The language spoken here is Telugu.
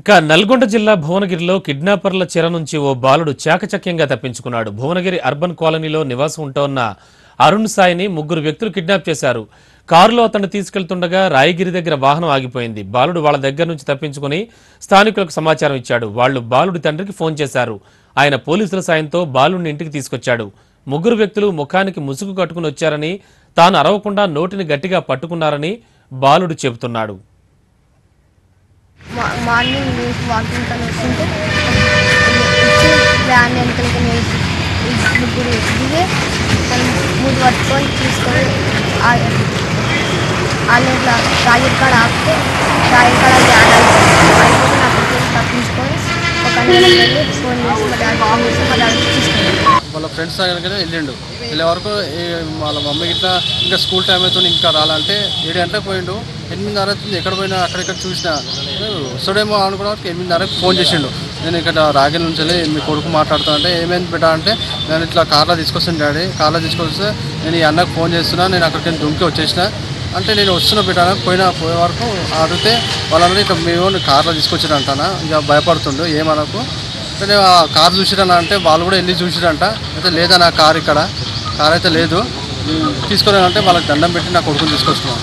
ఇక నల్గొండ జిల్లా భువనగిరిలో కిడ్నాపర్ల చెర నుంచి ఓ బాలుడు చాకచక్యంగా తప్పించుకున్నాడు. భువనగిరి అర్బన్ కాలనీలో నివాసం ఉంటోన్న అరుణ్ సాయిని ముగ్గురు వ్యక్తులు కిడ్నాప్ చేశారు. కారులో అతను తీసుకెళ్తుండగా రాయగిరి దగ్గర వాహనం ఆగిపోయింది. బాలుడు వాళ్ళ దగ్గర నుంచి తప్పించుకుని స్థానికులకు సమాచారం ఇచ్చాడు. వాళ్ళు బాలుడి తండ్రికి ఫోన్ చేశారు. ఆయన పోలీసుల సాయంతో బాలుడిని ఇంటికి తీసుకొచ్చాడు. ముగ్గురు వ్యక్తులు ముఖానికి ముసుగు కట్టుకుని వచ్చారని తాను అరవకుండా నోటిని గట్టిగా పట్టుకున్నారని బాలుడు చెబుతున్నాడు. మార్నింగ్ లేచి వాకింగ్ కానీ వస్తుంటే వచ్చి వ్యాన్ వెనకలకి వేసి ముగ్గురు దిగి మూడు పట్టుకొని తీసుకొని వాళ్ళు ఇట్లా రాయర్ కాడ ఆపితే రాయర్ కాడ వ్యాన్ అయిపోతే నాకు తప్పించుకొని ఒక వెళ్ళి ఫోన్ చేసి మా డాడీ ఫోన్ చేసి మా డాడీ తీసుకున్నాను వాళ్ళ ఫ్రెండ్స్ దగ్గర వెళ్ళిండు. వెళ్ళే వరకు వాళ్ళ మమ్మీ ఇట్లా ఇంకా స్కూల్ టైం అవుతుంది ఇంకా రాలంటే ఏడు గంటలకు పోయిండు. ఎనిమిదిన్నర అవుతుంది. ఎక్కడ పోయినా అక్కడెక్కడ చూసినా. వస్తాడేమో అనుకున్న ఎనిమిది ఎనిమిదిన్నరకు ఫోన్ చేసిండు. నేను ఇక్కడ రాగిల నుంచి మీ కొడుకు మాట్లాడుతా అంటే ఏమైంది బిడ్డ? అంటే నేను ఇట్లా కార్లో తీసుకొస్తాను డాడీ. కార్లో తీసుకొస్తే నేను ఈ అన్నకు ఫోన్ చేస్తున్నా నేను అక్కడికి వెళ్ళి దుంకి వచ్చేసిన. అంటే నేను వస్తున్న బిడ్డ పోయిన పోయే వరకు అడిగితే వాళ్ళందరూ ఇట్లా మేము కార్లో తీసుకొచ్చాడు అంటానా? ఇక భయపడుతుండు. ఏమనకు? అంటే ఆ కార్ చూసిరన్నా అంటే వాళ్ళు కూడా వెళ్ళి చూసిరంట. అయితే లేదా నా కార్ ఇక్కడ? కార్ అయితే లేదు. తీసుకురా అంటే వాళ్ళకి దండం పెట్టి నా కొడుకుని తీసుకొస్తున్నాను.